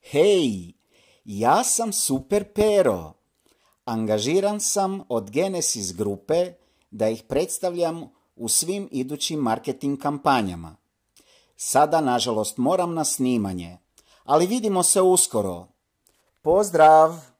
Hej, ja sam Super Pero. Angažiran sam od Genesis grupe da ih predstavljam u svim idućim marketing kampanjama. Sada, nažalost, moram na snimanje, ali vidimo se uskoro. Pozdrav!